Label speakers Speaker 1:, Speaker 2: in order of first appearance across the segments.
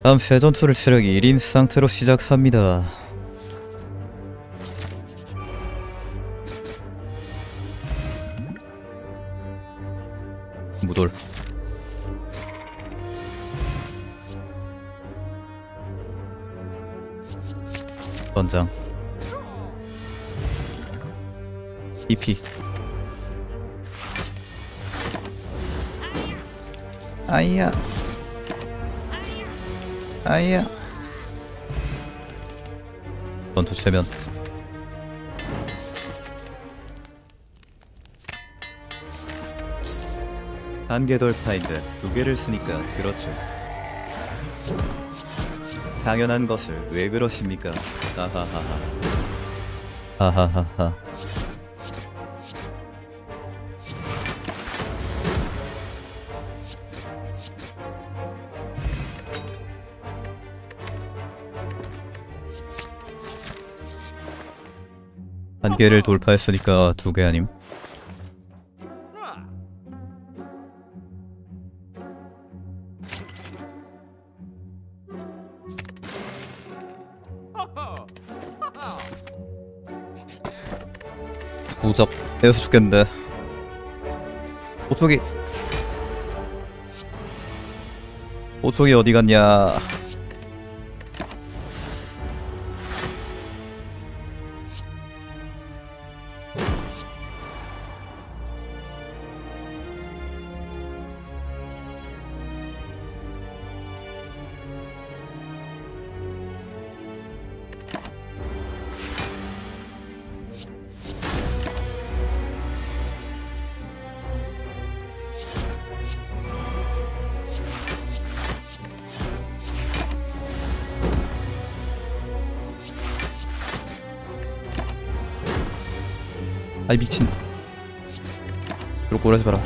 Speaker 1: 다음 새 전투를 체력이 1인 상태로 시작합니다. 무돌. 전장. EP 아이야 아이야. 전투 체면 한개 돌파인데 두 개를 쓰니까 그렇죠. 당연한 것을 왜 그러십니까? 하하하하. 하하하하 한 개를 돌파했으니까 두 개 아님? 무적 에서 죽겠는데. 오촉이 오촉이 어디 갔냐 아이 미친. 이렇게 오라지 마라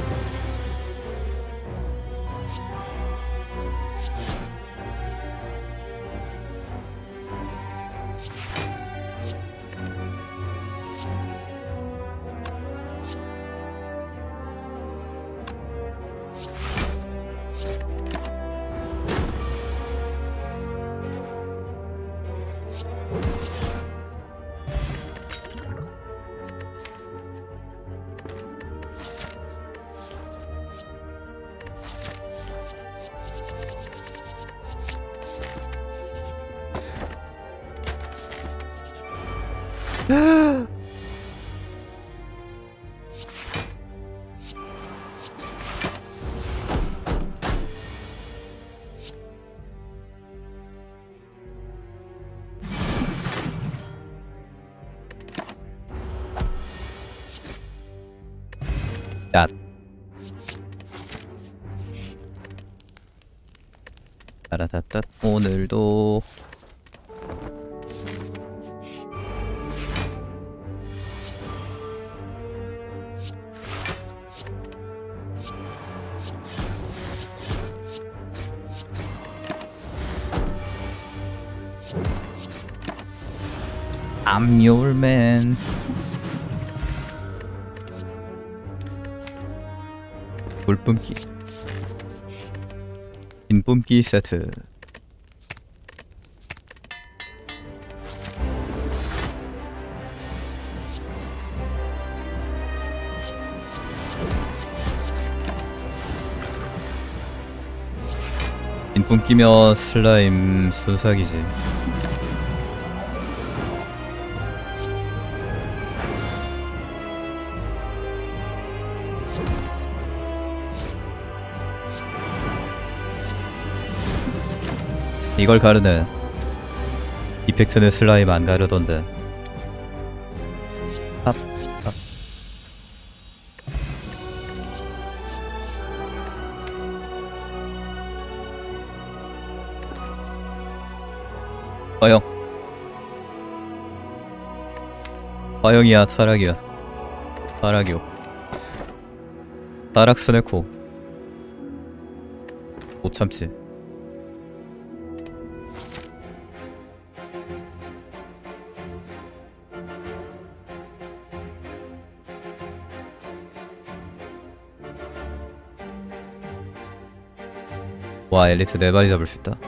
Speaker 1: 따라다따 오늘도. I'm your man. 돌뿜기 인뿜기 세트. 인뿜기며 슬라임 수사기지 이걸 가르네 이펙트는 슬라임 안 가르던데. 팝, 팝. 화영 화영이야. 타락이야. 타락이요 타락 스네코. 못 참지 와 엘리트 네 마리 잡을 수 있다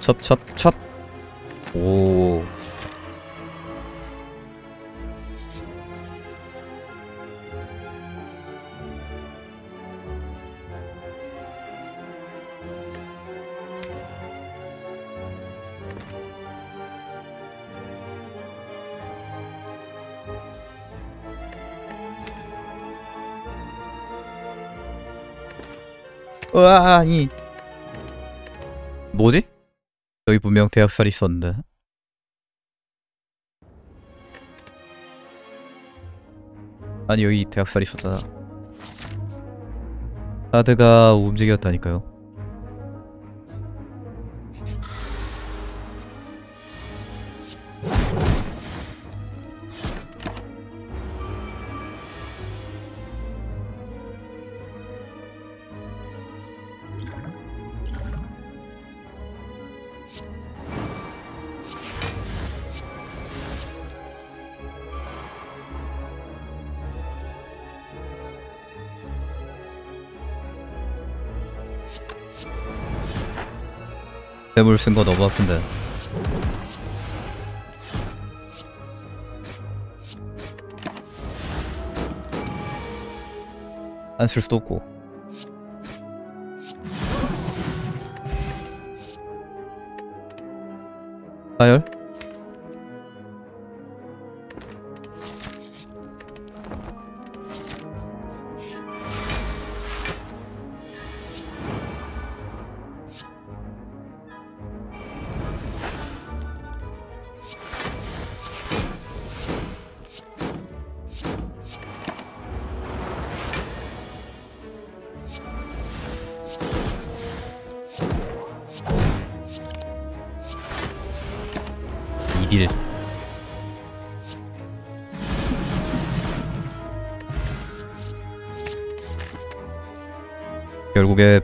Speaker 1: 첩첩첩첩 오. 으아 아니. 뭐지? 여기 분명 대학살이 있었는데. 아니 여기 대학살이 있었잖아. 사드가 움직였다니까요 괴물 쓴거 너무 아픈데 안 쓸 수도 없고 가열?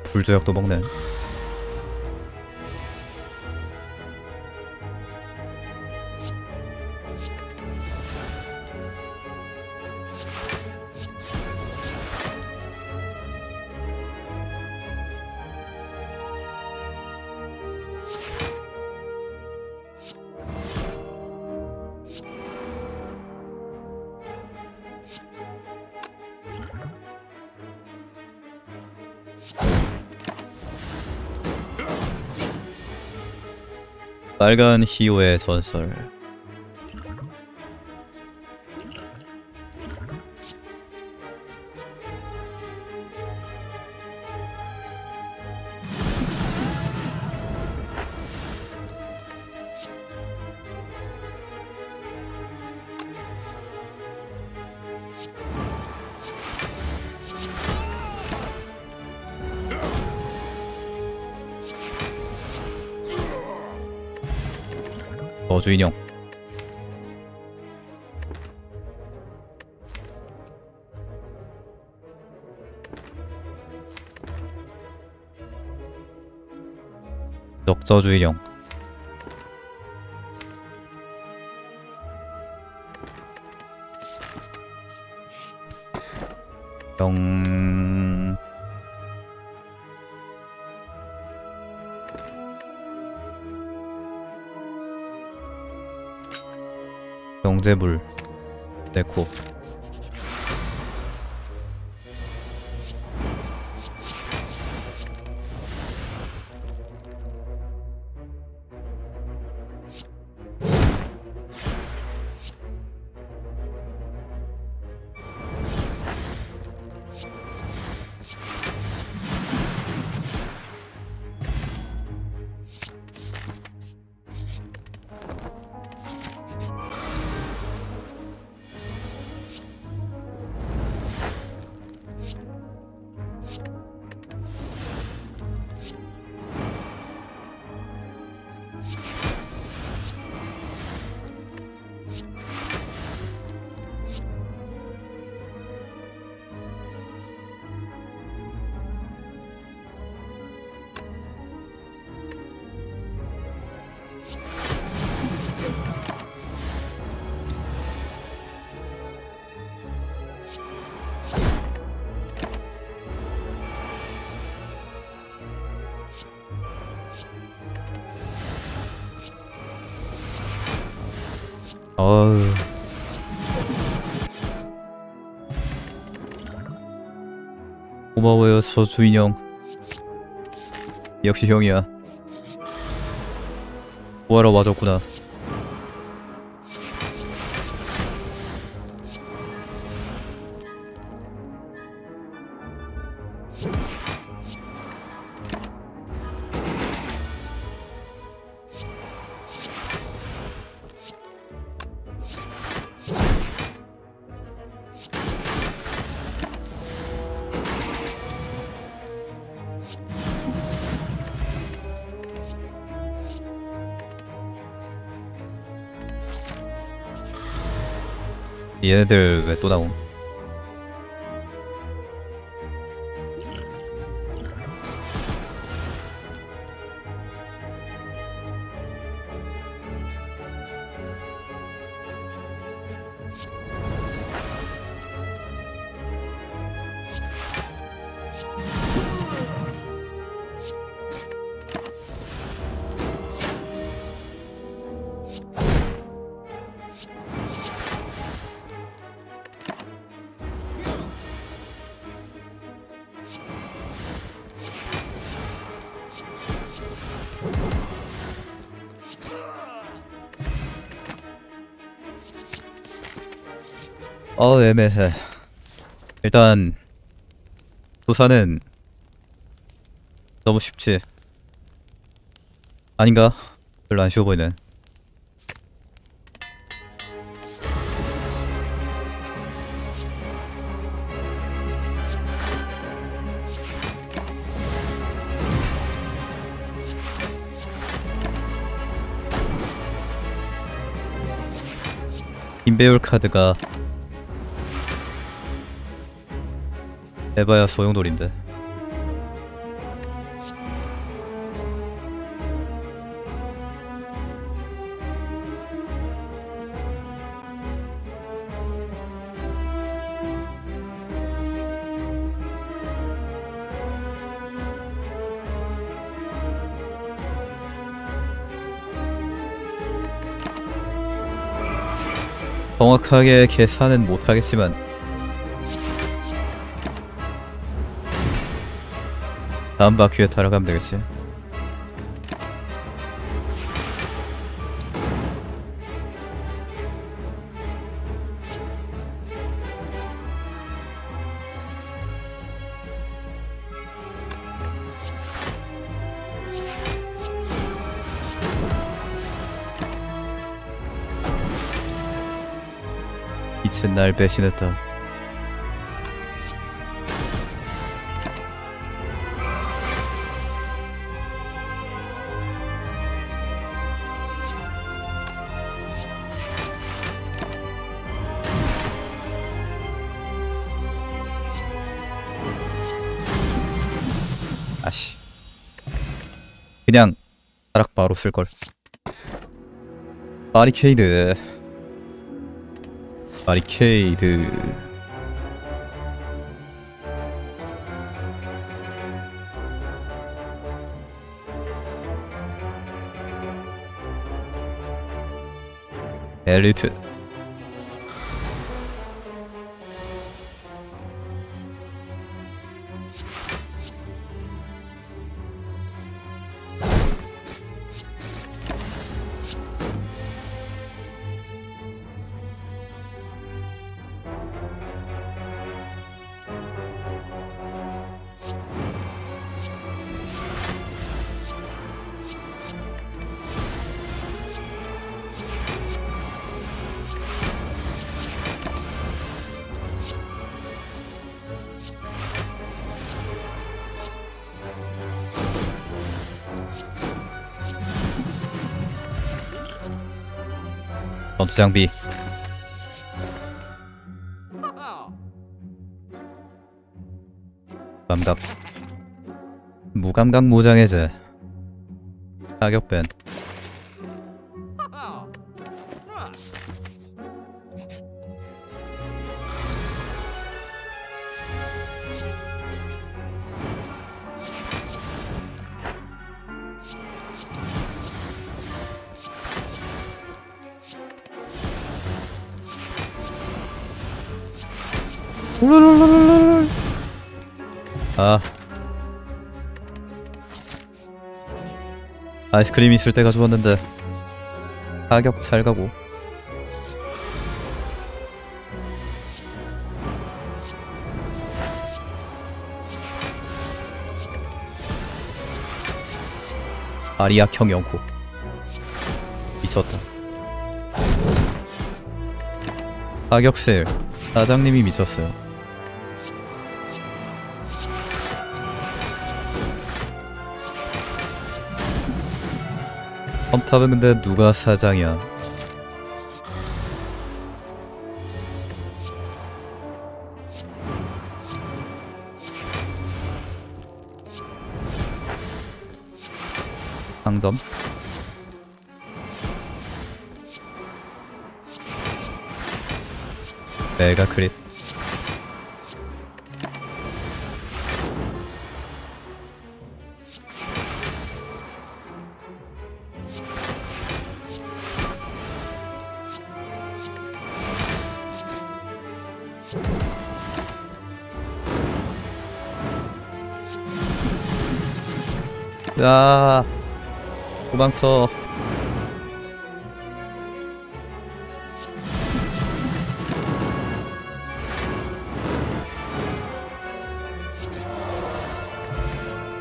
Speaker 1: 불조약도 먹네 빨간 히오의 전설 저주 인형 넉저주 인형 영 경제물 네코 어우. 고마워요, 저 주인형. 역시 형이야. 구하러 와줬구나. 얘네들 왜 또 나옴? 어 애매해. 일단 도사는 너무 쉽지. 아닌가? 별로 안 쉬워 보이네. 인배울 카드가 해봐야 소용돌인데. 정확하게 계산은 못하겠지만 다음 바퀴에 타러 가면 되겠지? 이젠 날 배신했다 그냥 타락 바로 쓸걸. 바리케이드. 바리케이드. 엘리트 전투 장비. 감각. 무감각 무장해제. 타격 밴 아. 아이스크림 있을 때가 좋았는데 가격 잘 가고. 아리아형 연코 미쳤다. 가격 세일. 사장님이 미쳤어요 펌탑은 근데 누가 사장이야? 상점? 메가 크릿 야 도망쳐.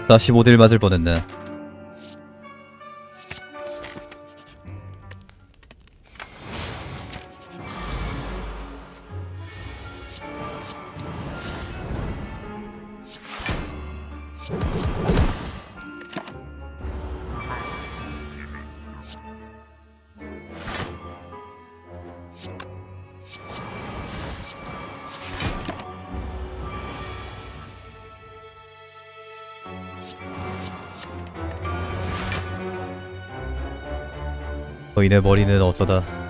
Speaker 1: 다시 모델 맞을 뻔했네 거인의 머리는 어쩌다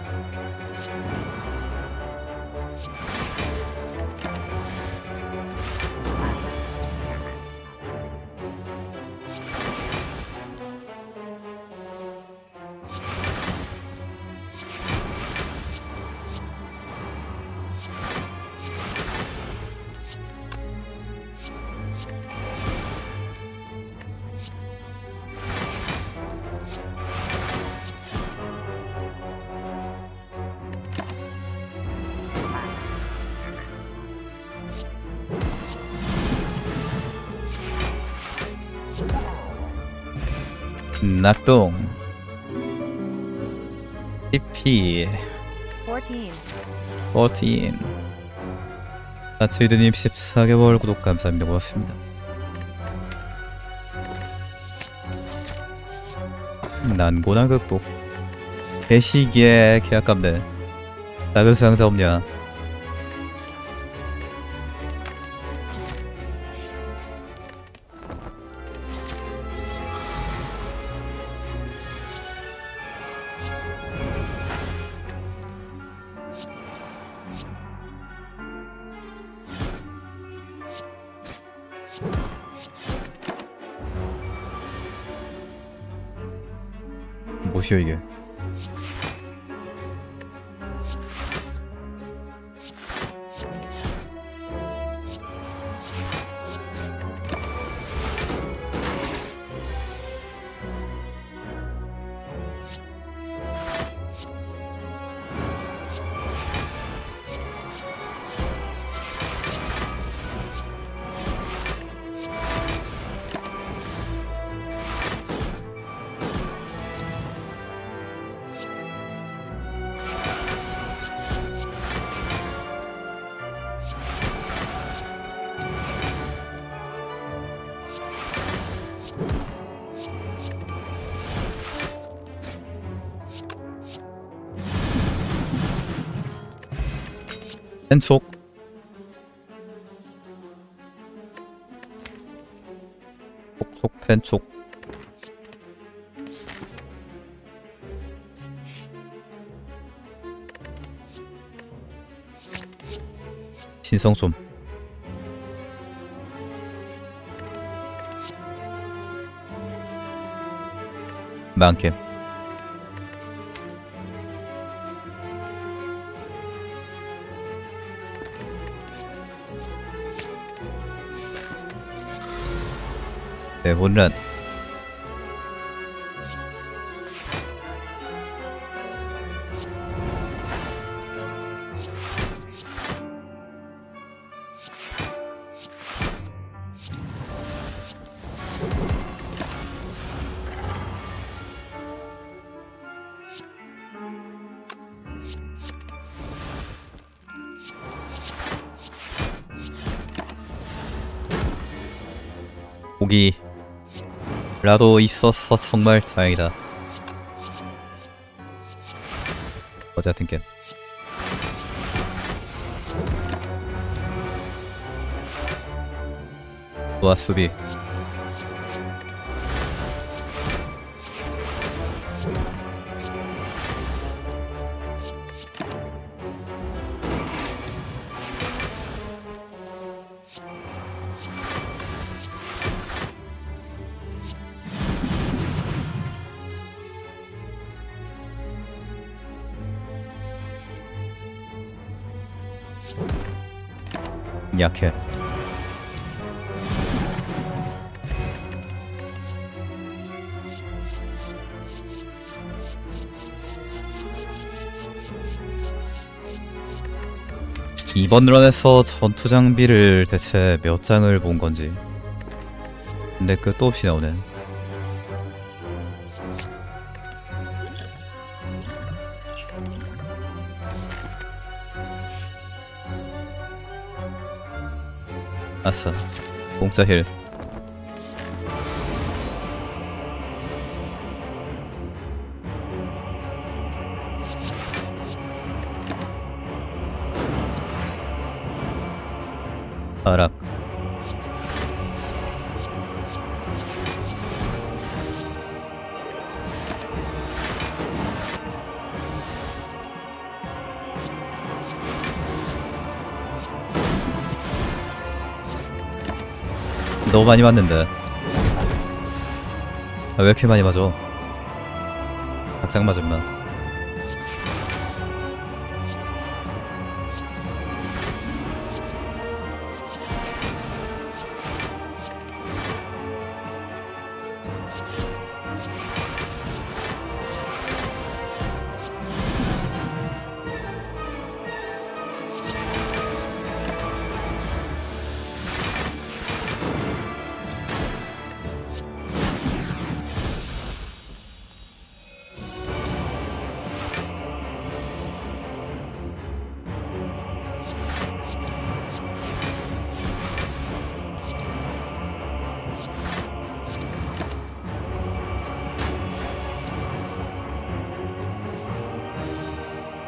Speaker 1: 낙동 TP
Speaker 2: 14.
Speaker 1: 14 아트위드님 14개월 구독 감사합니다. 고맙습니다. 난고난 극복. 개시기에 계약감네 작은 상자 없냐 뭐시여 이게 왼쪽. 촉촉 펜촉 신성 좀. 많게 대혼란 고 라도 있어서 정말 다행이다. 어쨌든 게. 좋아 수비 약해 이번 런에서 전투 장비를 대체 몇 장을 본 건지. 근데 끝도 없이 나오네 아싸. 공짜 힐 너무 많이 맞는데. 아, 왜 이렇게 많이 맞아 각장 맞으면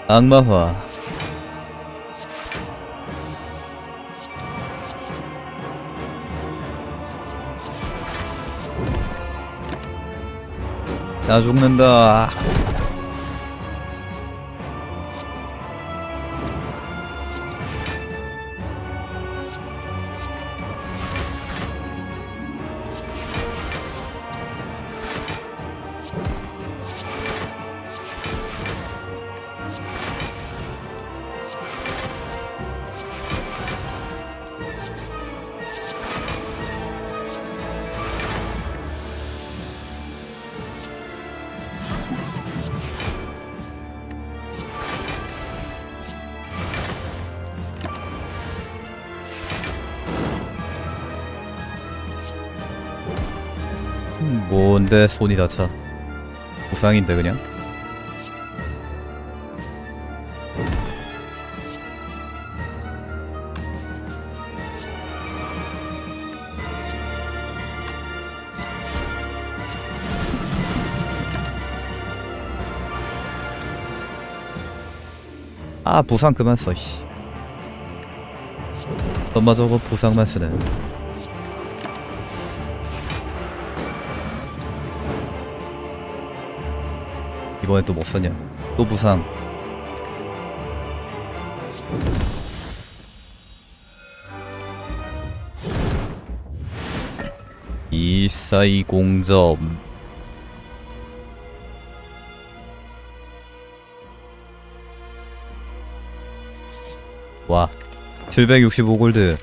Speaker 1: 악마화. 나 죽는다 뭔데 손이 다쳐. 부상인데 그냥? 아 부상 그만 써 씨. 엄마 저거 부상만 쓰네 이번엔 또못 썼냐? 또 부상. 이사이 공점. 와 765골드.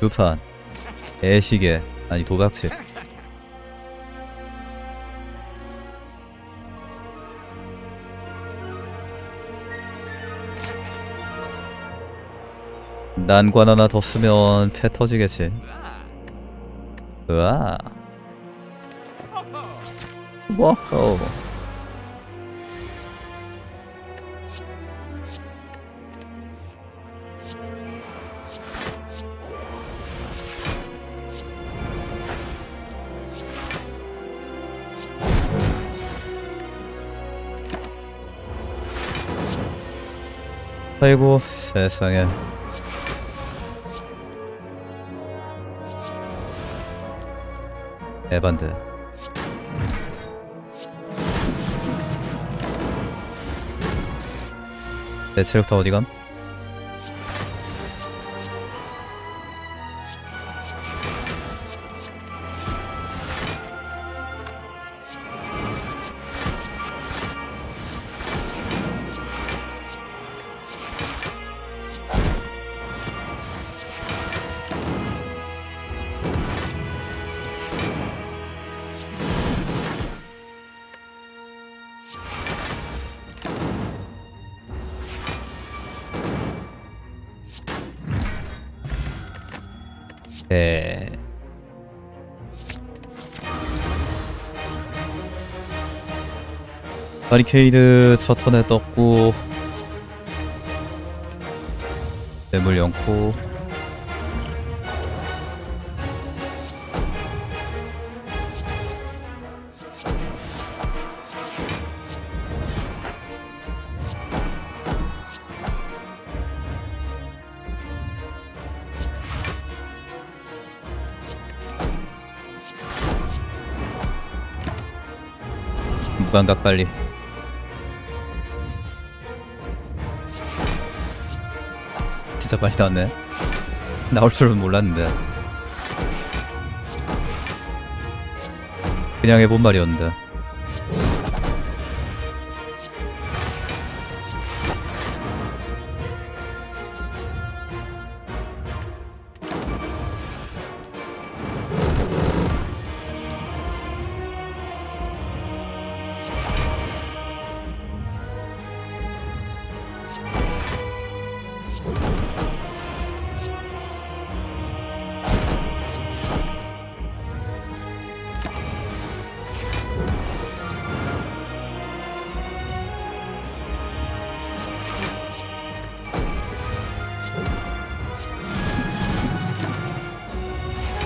Speaker 1: 두판. 애시계 아니 도박집 난관 하나 더 쓰면 패 터지겠지. 으아. 와호 아이고 세상에 에반드 내 체력 다 어디감? 네. 바리케이드 첫 턴에 떴고 매물 연코 무감각 빨리. 진짜 빨리 나왔네. 나올 줄은 몰랐는데. 그냥 해본 말이었는데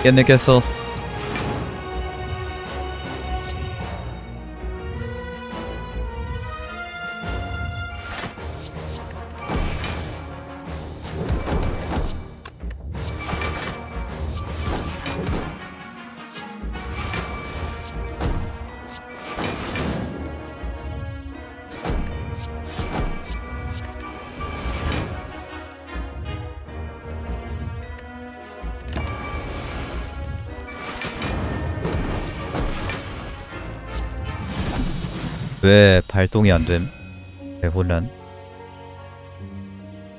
Speaker 1: Get the Issel. 왜 발동이 안 됨? 대혼란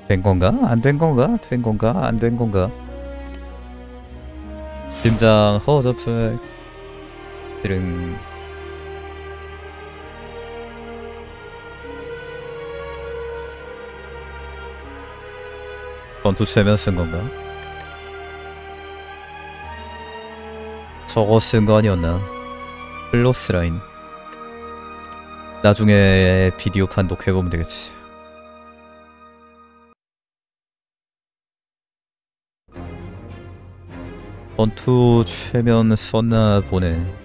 Speaker 1: 된 건가? 안된 건가? 된 건가? 안된 건가? 심장 허접해 드릉 전투 최면 쓴 건가? 저거 쓴 거 아니었나? 플로스 라인 나중에 비디오 판 녹화해보면 되겠지. 전투 최면 썼나 보네.